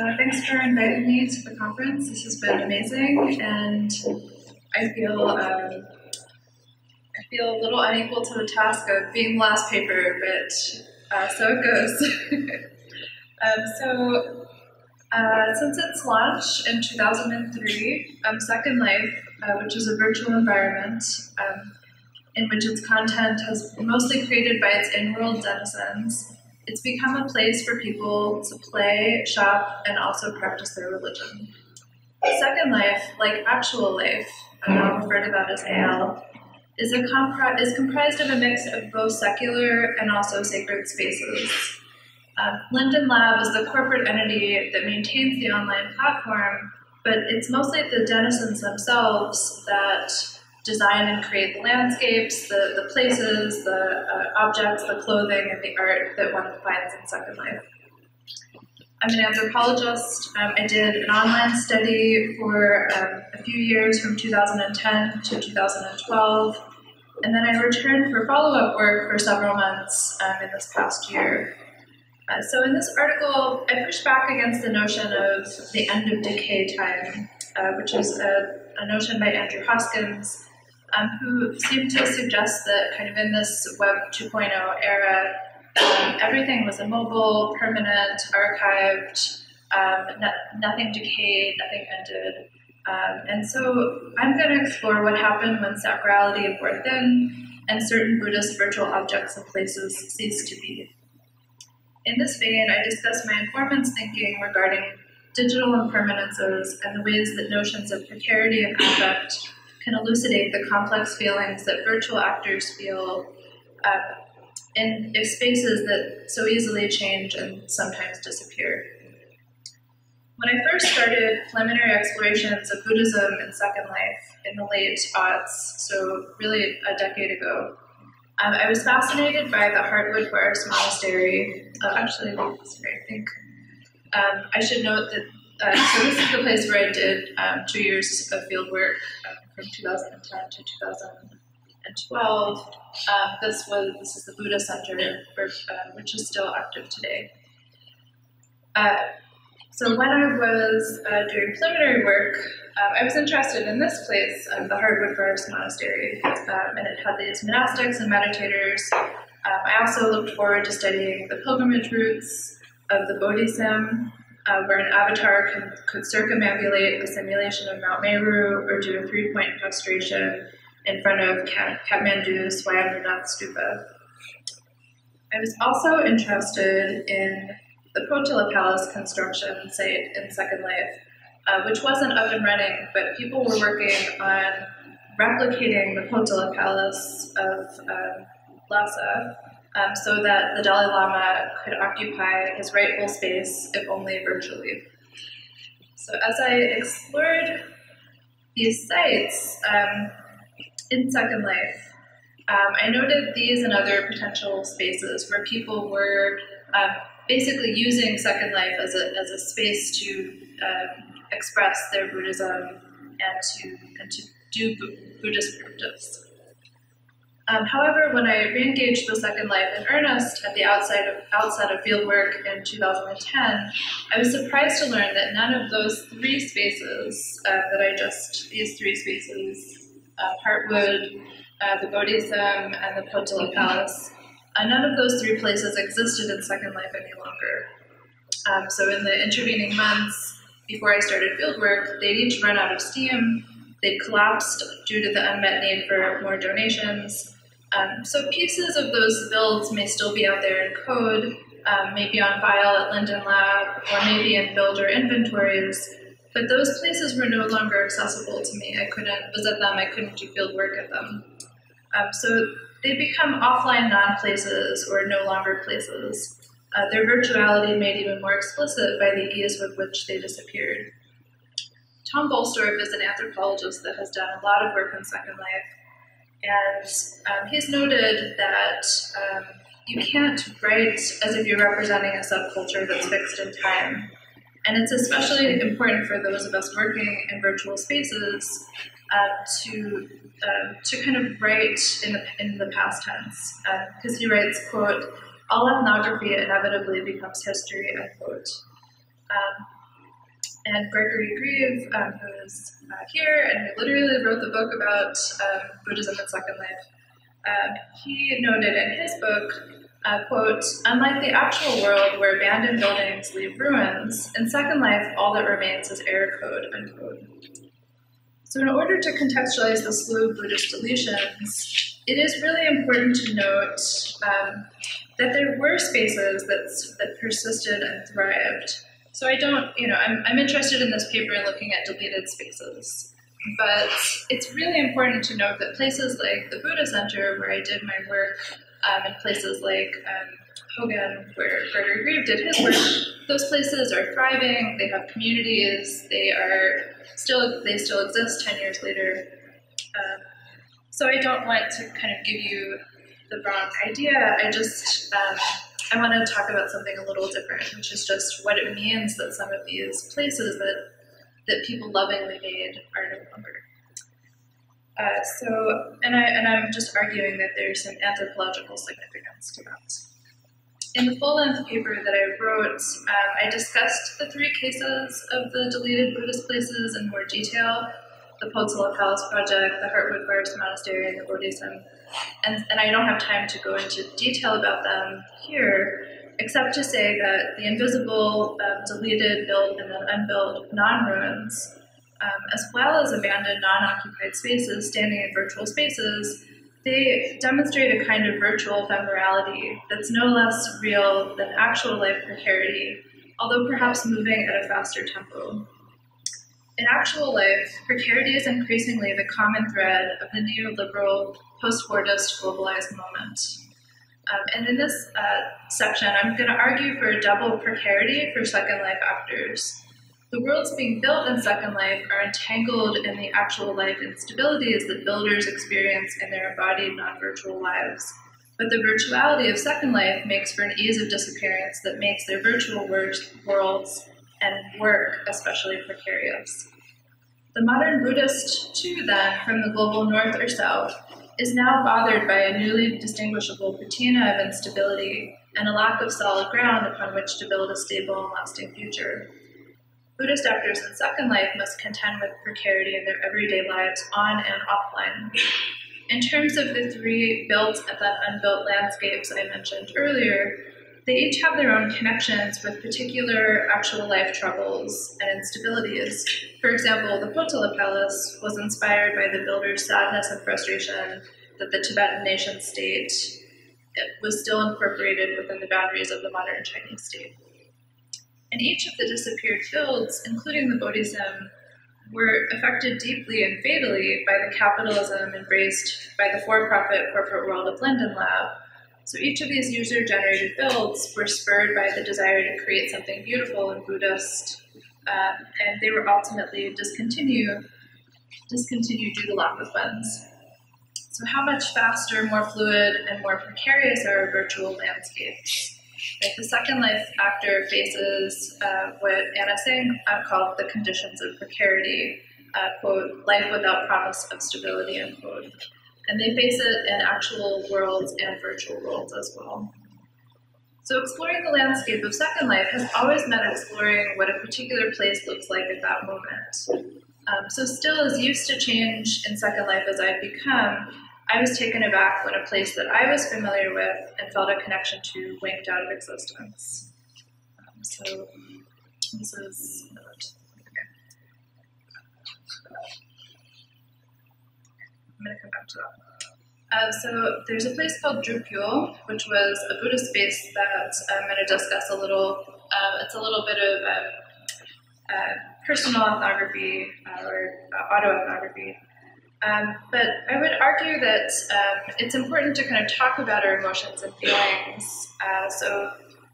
Uh, thanks for inviting me to the conference. This has been amazing, and I feel um, I feel a little unequal to the task of being the last paper, but uh, so it goes. um, so, uh, since its launch in 2003, um, Second Life, uh, which is a virtual environment um, in which its content has mostly created by its in-world denizens it's become a place for people to play, shop, and also practice their religion. Second Life, like actual life, and I'll refer to that as AL, is, a compri- is comprised of a mix of both secular and also sacred spaces. Um, Linden Lab is the corporate entity that maintains the online platform, but it's mostly the denizens themselves that design and create the landscapes, the, the places, the uh, objects, the clothing, and the art that one finds in Second Life. I'm an anthropologist. Um, I did an online study for um, a few years from 2010 to 2012, and then I returned for follow up work for several months um, in this past year. Uh, so, in this article, I push back against the notion of the end of decay time, uh, which is a, a notion by Andrew Hoskins um, who seemed to suggest that kind of in this Web 2.0 era, um, everything was immobile, permanent, archived, um, no, nothing decayed, nothing ended. Um, and so I'm going to explore what happened when sacrality wore thin and certain Buddhist virtual objects and places ceased to be. In this vein, I discuss my informant's thinking regarding digital impermanences and the ways that notions of precarity and affect can elucidate the complex feelings that virtual actors feel uh, in spaces that so easily change and sometimes disappear. When I first started preliminary explorations of Buddhism in Second Life in the late aughts, so really a decade ago, um, I was fascinated by the Heartwood Forest Monastery. Uh, actually, sorry, I think um, I should note that. Uh, so this is the place where I did um, two years of field work um, from 2010 to 2012. Um, this was this is the Buddha Center, for, uh, which is still active today. Uh, so when I was uh, doing preliminary work, um, I was interested in this place, um, the Heartwood Forest Monastery, um, and it had these monastics and meditators. Um, I also looked forward to studying the pilgrimage routes of the Bodhisim, uh, where an avatar can, could circumambulate a simulation of Mount Meru or do a three point prostration in front of Kathmandu Swayambhunath Stupa. I was also interested in the Potala Palace construction site in Second Life, uh, which wasn't up and running, but people were working on replicating the Potala Palace of um, Lhasa um, so that the Dalai Lama could occupy his rightful space, if only virtually. So as I explored these sites um, in Second Life, um, I noted these and other potential spaces where people were um, basically using Second Life as a, as a space to uh, express their Buddhism and to, and to do Buddhist practice. Um, however, when I re-engaged the Second Life in earnest at the outside of, of fieldwork in 2010, I was surprised to learn that none of those three spaces uh, that I just, these three spaces, uh, Heartwood, uh, the Bodhisim, and the Potala Palace, uh, none of those three places existed in Second Life any longer. Um, so in the intervening months before I started fieldwork, they'd each run out of steam, they'd collapsed due to the unmet need for more donations, um, so pieces of those builds may still be out there in code, um, maybe on file at Linden Lab, or maybe in builder inventories, but those places were no longer accessible to me. I couldn't visit them, I couldn't do field work at them. Um, so they become offline non-places or no longer places. Uh, their virtuality made even more explicit by the ease with which they disappeared. Tom Boellstorff is an anthropologist that has done a lot of work in Second Life, and um, he's noted that um, you can't write as if you're representing a subculture that's fixed in time. And it's especially important for those of us working in virtual spaces uh, to uh, to kind of write in the in the past tense, because uh, he writes, "quote All ethnography inevitably becomes history." Unquote. Um, and Gregory Grieve, um, who is uh, here and who literally wrote the book about um, Buddhism and Second Life, um, he noted in his book, uh, quote, unlike the actual world where abandoned buildings leave ruins, in Second Life all that remains is error code, unquote. So in order to contextualize the slew of Buddhist deletions, it is really important to note um, that there were spaces that, that persisted and thrived. So I don't, you know, I'm, I'm interested in this paper looking at deleted spaces. But it's really important to note that places like the Buddha Center, where I did my work, um, and places like um, Hoben, where Gregory Grieve did his work, those places are thriving. They have communities. They are still they still exist ten years later. Um, so I don't want to kind of give you the wrong idea. I just um, I want to talk about something a little different, which is just what it means that some of these places that that people lovingly made are no longer. Uh, so, and I and I'm just arguing that there's some anthropological significance to that. In the full-length paper that I wrote, um, I discussed the three cases of the deleted Buddhist places in more detail: the Potala Palace project, the Heartwood Forest Monastery, and the Bodhisattva and, and I don't have time to go into detail about them here, except to say that the invisible, um, deleted, built, and then unbuilt non ruins, um, as well as abandoned non occupied spaces standing in virtual spaces, they demonstrate a kind of virtual ephemerality that's no less real than actual life precarity, although perhaps moving at a faster tempo. In actual life, precarity is increasingly the common thread of the neoliberal post-Fordist globalized moment. Um, and in this uh, section, I'm going to argue for a double precarity for Second Life actors. The worlds being built in Second Life are entangled in the actual life instabilities that builders experience in their embodied non-virtual lives. But the virtuality of Second Life makes for an ease of disappearance that makes their virtual worlds and work especially precarious. The modern Buddhist, too, then, from the global north or south, is now bothered by a newly distinguishable patina of instability and a lack of solid ground upon which to build a stable and lasting future. Buddhist actors in Second Life must contend with precarity in their everyday lives on and offline. In terms of the three built and unbuilt landscapes I mentioned earlier, they each have their own connections with particular actual life troubles and instabilities. For example, the Potala Palace was inspired by the builder's sadness and frustration that the Tibetan nation state eh, was still incorporated within the boundaries of the modern Chinese state. And each of the disappeared fields, including the Bodhisattva, were affected deeply and fatally by the capitalism embraced by the for-profit corporate world of Linden Lab, so each of these user generated builds were spurred by the desire to create something beautiful and Buddhist, um, and they were ultimately discontinued, discontinued due to lack of funds. So, how much faster, more fluid, and more precarious are our virtual landscapes? The Second Life actor faces uh, what Anna Tsing uh, called the conditions of precarity, uh, quote, life without promise of stability, unquote and they face it in actual worlds and virtual worlds as well. So exploring the landscape of Second Life has always meant exploring what a particular place looks like at that moment. Um, so still as used to change in Second Life as I've become, I was taken aback when a place that I was familiar with and felt a connection to winked out of existence. Um, so this is I'm going to come back to that. Uh, so there's a place called Drukgyal, which was a Buddhist space that I'm going to discuss a little. Uh, it's a little bit of um, uh, personal ethnography uh, or autoethnography. Um, but I would argue that um, it's important to kind of talk about our emotions and feelings. Uh, so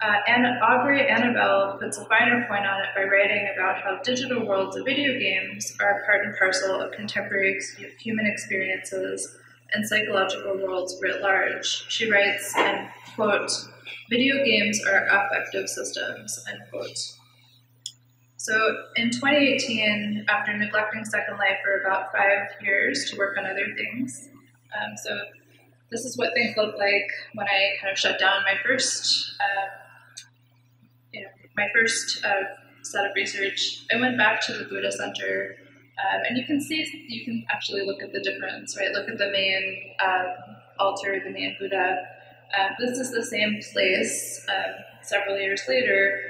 uh, and Aubrey Anable puts a finer point on it by writing about how digital worlds of video games are part and parcel of contemporary human experiences and psychological worlds writ large. She writes, and quote, video games are affective systems, end quote. So in 2018, after neglecting Second Life for about five years to work on other things, um, so this is what things looked like when I kind of shut down my first uh, my first uh, set of research, I went back to the Buddha Center, um, and you can see, you can actually look at the difference, right? Look at the main um, altar, the main Buddha. Uh, this is the same place um, several years later,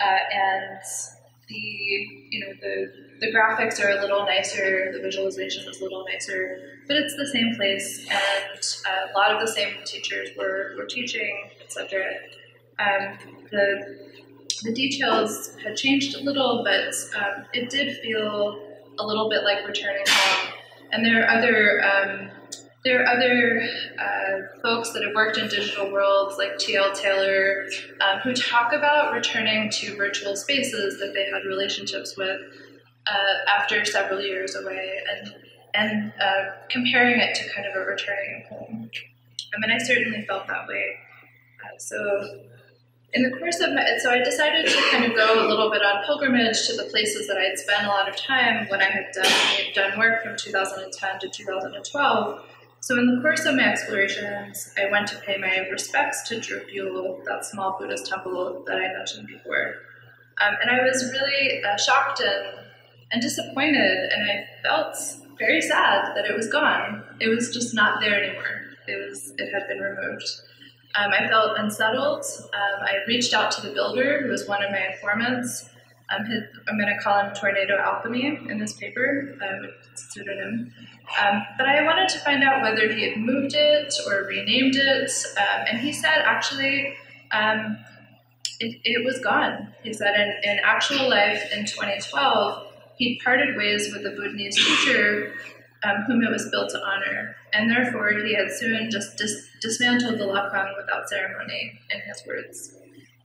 uh, and the you know the the graphics are a little nicer, the visualization is a little nicer, but it's the same place, and uh, a lot of the same teachers were, were teaching, etc. Um, the the details had changed a little, but um, it did feel a little bit like returning home. And there are other um, there are other uh, folks that have worked in digital worlds, like T.L. Taylor, um, who talk about returning to virtual spaces that they had relationships with uh, after several years away, and and uh, comparing it to kind of a returning home. I mean, I certainly felt that way. Uh, so in the course of my, so I decided to kind of go a little bit on pilgrimage to the places that I had spent a lot of time when I had done, done work from 2010 to 2012. So in the course of my explorations, I went to pay my respects to Drukgyal, that small Buddhist temple that I mentioned before. Um, and I was really uh, shocked and, and disappointed, and I felt very sad that it was gone. It was just not there anymore. It was it had been removed. Um, I felt unsettled. Um, I reached out to the builder, who was one of my informants. Um, his, I'm going to call him Tornado Alchemy in this paper, um, it's a pseudonym. Um, but I wanted to find out whether he had moved it or renamed it, um, and he said actually um, it, it, was gone. He said in, in actual life in 2012, he parted ways with the Bhutanese teacher um, whom it was built to honor, and therefore he had soon just dis- dismantled the Lhakhang without ceremony, in his words.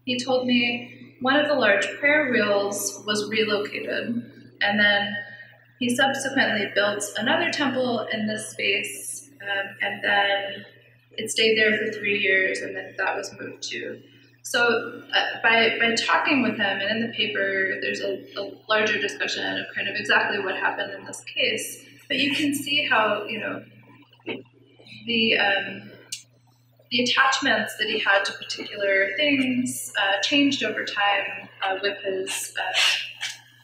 He told me one of the large prayer wheels was relocated, and then he subsequently built another temple in this space, um, and then it stayed there for three years, and then that was moved to. So, uh, by, by talking with him, and in the paper, there's a, a, larger discussion of kind of exactly what happened in this case. But you can see how, you know, the, um, the attachments that he had to particular things uh, changed over time uh, with his uh,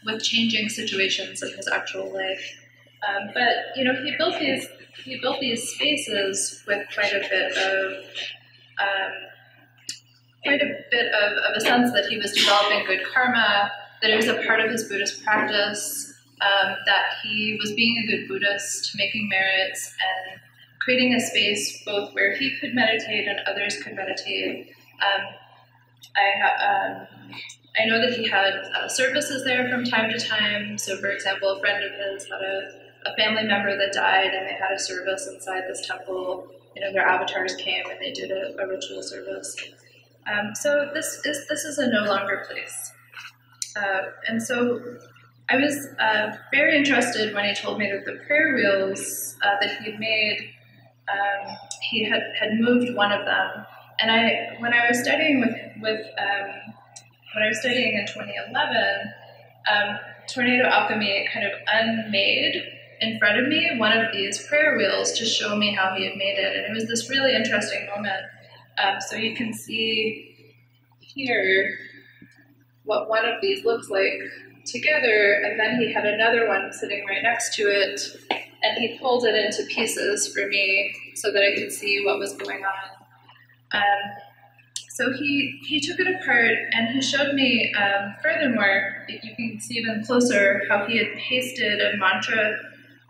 with changing situations in his actual life. Um, but you know, he built these he built these spaces with quite a bit of um, quite a bit of, of, a sense that he was developing good karma, that it was a part of his Buddhist practice, um, that he was being a good Buddhist, making merits, and creating a space both where he could meditate and others could meditate. Um, I um, I know that he had uh, services there from time to time. So, for example, a friend of his had a, a family member that died, and they had a service inside this temple. You know, their avatars came and they did a, a ritual service. Um, so this is this is a no longer place, uh, and so I was uh, very interested when he told me that the prayer wheels uh, that he'd made, um, he had, had moved one of them. And I, when I was studying with with um, when I was studying in 2011, um, Tornado Alchemy kind of unmade in front of me one of these prayer wheels to show me how he had made it. And it was this really interesting moment. Um, so you can see here what one of these looks like together, and then he had another one sitting right next to it, and he pulled it into pieces for me so that I could see what was going on. Um, so he, he took it apart and he showed me, um, furthermore, you can see even closer, how he had pasted a mantra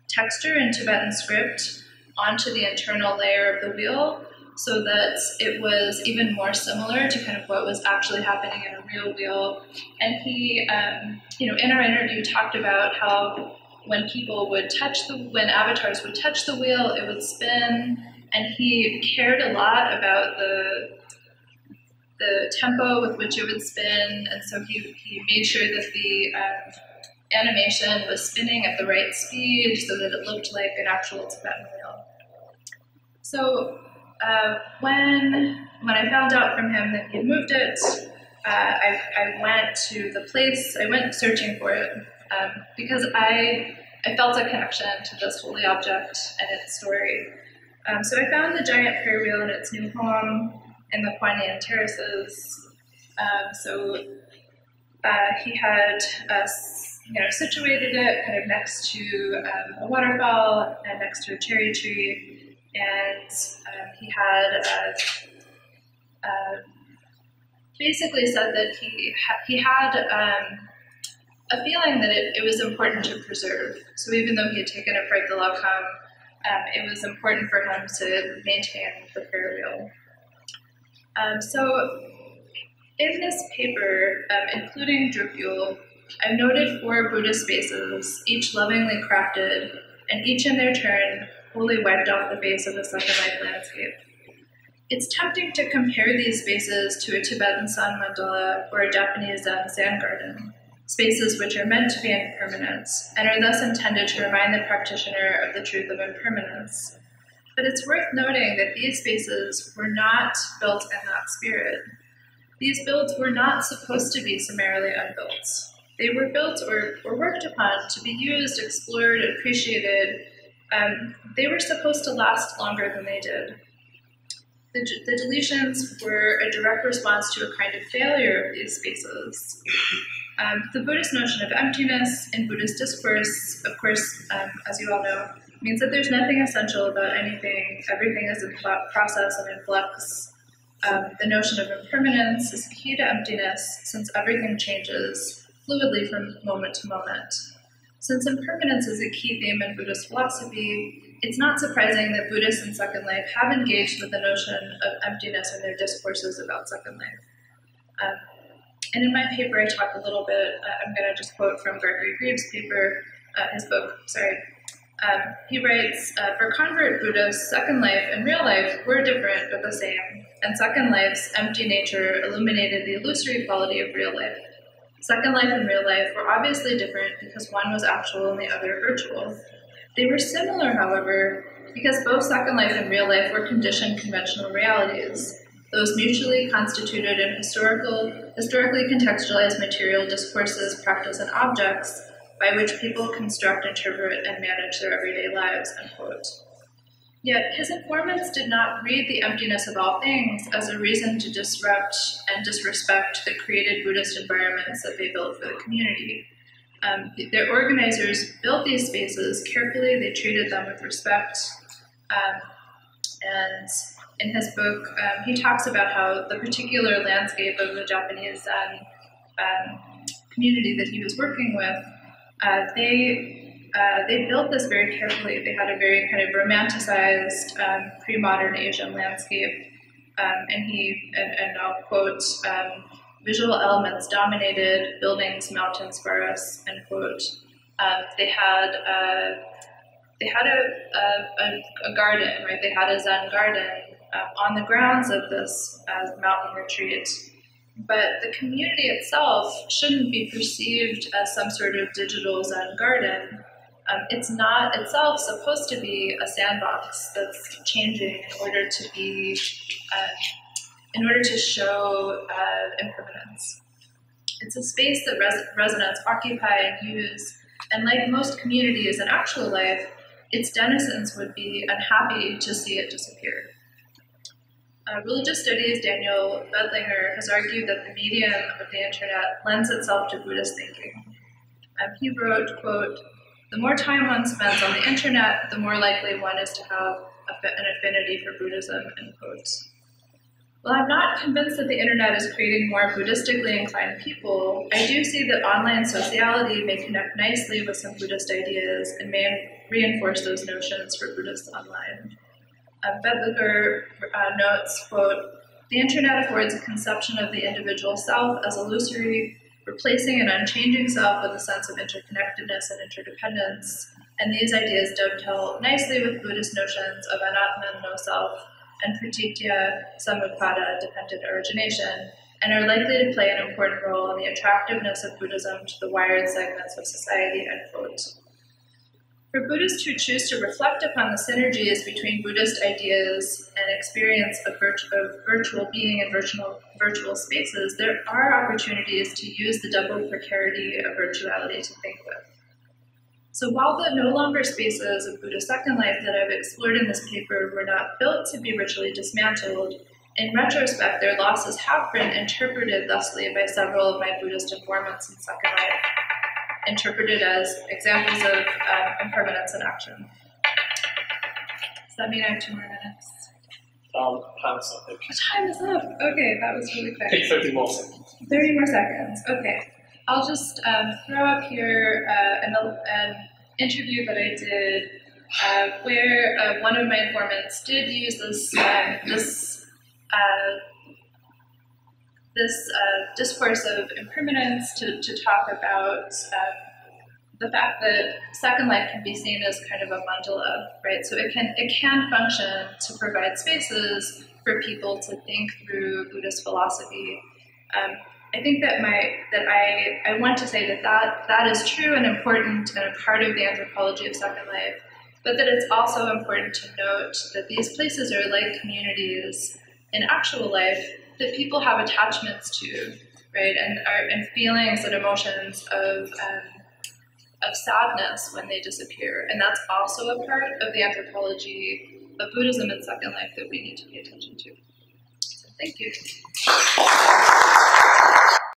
texture in Tibetan script onto the internal layer of the wheel so that it was even more similar to kind of what was actually happening in a real wheel. And he, um, you know, in our interview talked about how when people would touch the, when avatars would touch the wheel, it would spin, and he cared a lot about the the tempo with which it would spin, and so he, he made sure that the um, animation was spinning at the right speed so that it looked like an actual Tibetan wheel. So uh, when when I found out from him that he had moved it, uh, I, I went to the place. I went searching for it um, because I I felt a connection to this holy object and its story. Um, so I found the giant prayer wheel in its new home in the Kuan Yin terraces. Um, so Uh, he had uh, you know, situated it kind of next to um, a waterfall and next to a cherry tree, and um, he had uh, uh, basically said that he ha- he had um, a feeling that it, it, was important to preserve. So even though he had taken apart the Lechem, um, it was important for him to maintain the wheel. Um, so in this paper, um, including Drukgyal, I've noted four Buddhist spaces, each lovingly crafted, and each in their turn wholly wiped off the face of the Life landscape. It's tempting to compare these spaces to a Tibetan sun mandala or a Japanese um, Zen Zen garden, spaces which are meant to be impermanent and are thus intended to remind the practitioner of the truth of impermanence. But it's worth noting that these spaces were not built in that spirit. These builds were not supposed to be summarily unbuilt. They were built or, or worked upon to be used, explored, appreciated. Um, they were supposed to last longer than they did. The, the, deletions were a direct response to a kind of failure of these spaces. Um, the Buddhist notion of emptiness in Buddhist discourse, of course, um, as you all know, means that there's nothing essential about anything, everything is in process and in flux. Um, the notion of impermanence is key to emptiness since everything changes fluidly from moment to moment. Since impermanence is a key theme in Buddhist philosophy, it's not surprising that Buddhists in Second Life have engaged with the notion of emptiness in their discourses about Second Life. Um, and in my paper, I talk a little bit, uh, I'm going to just quote from Gregory Grieve's paper, uh, his book, sorry. Um, he writes, uh, for convert Buddhists, Second Life and real life were different but the same, and Second Life's empty nature illuminated the illusory quality of real life. Second Life and real life were obviously different because one was actual and the other virtual. They were similar, however, because both Second Life and real life were conditioned conventional realities, those mutually constituted and historical, historically contextualized material discourses, practice, and objects by which people construct, interpret, and manage their everyday lives. Unquote. Yet his informants did not read the emptiness of all things as a reason to disrupt and disrespect the created Buddhist environments that they built for the community. Um, their organizers built these spaces carefully, they treated them with respect. Um, and in his book, um, he talks about how the particular landscape of the Japanese Zen um, community that he was working with, uh, they uh, they built this very carefully. They had a very kind of romanticized um, pre-modern Asian landscape, um, and he and, and, I'll quote: um, "Visual elements dominated buildings, mountains, forests." End quote. Um, they had uh, they had a, a, a, garden, right? They had a Zen garden uh, on the grounds of this uh, mountain retreat. But the community itself shouldn't be perceived as some sort of digital Zen garden um, it's not itself supposed to be a sandbox that's changing in order to be, uh, in order to show uh, impermanence. It's a space that res- residents occupy and use, and like most communities in actual life, its denizens would be unhappy to see it disappear. Uh, religious studies Daniel Veidlinger has argued that the medium of the internet lends itself to Buddhist thinking. Um, he wrote, quote, the more time one spends on the internet, the more likely one is to have an affinity for Buddhism, end quotes. While I'm not convinced that the internet is creating more Buddhistically inclined people, I do see that online sociality may connect nicely with some Buddhist ideas and may reinforce those notions for Buddhists online. Um, Veidlinger uh, notes, quote, the internet affords a conception of the individual self as illusory, replacing an unchanging self with a sense of interconnectedness and interdependence. And these ideas dovetail nicely with Buddhist notions of anatman, no self, and pratitya, samutpada, dependent origination, and are likely to play an important role in the attractiveness of Buddhism to the wired segments of society. For Buddhists who choose to reflect upon the synergies between Buddhist ideas and experience of, of virtual being in virtual, virtual spaces, there are opportunities to use the double precarity of virtuality to think with. So while the no longer spaces of Buddhist Second Life that I've explored in this paper were not built to be ritually dismantled, in retrospect, their losses have been interpreted thusly by several of my Buddhist informants in Second Life, interpreted as examples of um, impermanence in action. Does that mean I have two more minutes? The time is up. Okay, that was really quick. Take 30 more seconds. 30 more seconds. Okay. I'll just um, throw up here uh, an, an, interview that I did uh, where uh, one of my informants did use this, um, this, uh, this uh, discourse of impermanence to, to talk about um, the fact that Second Life can be seen as kind of a mandala, right? So it can, it can function to provide spaces for people to think through Buddhist philosophy. Um, I think that my that I, I want to say that, that that is true and important and a part of the anthropology of Second Life, but that it's also important to note that these places are like communities in actual life that people have attachments to, right, and are and feelings and emotions of um, of sadness when they disappear, and that's also a part of the anthropology of Buddhism and Second Life that we need to pay attention to. So thank you.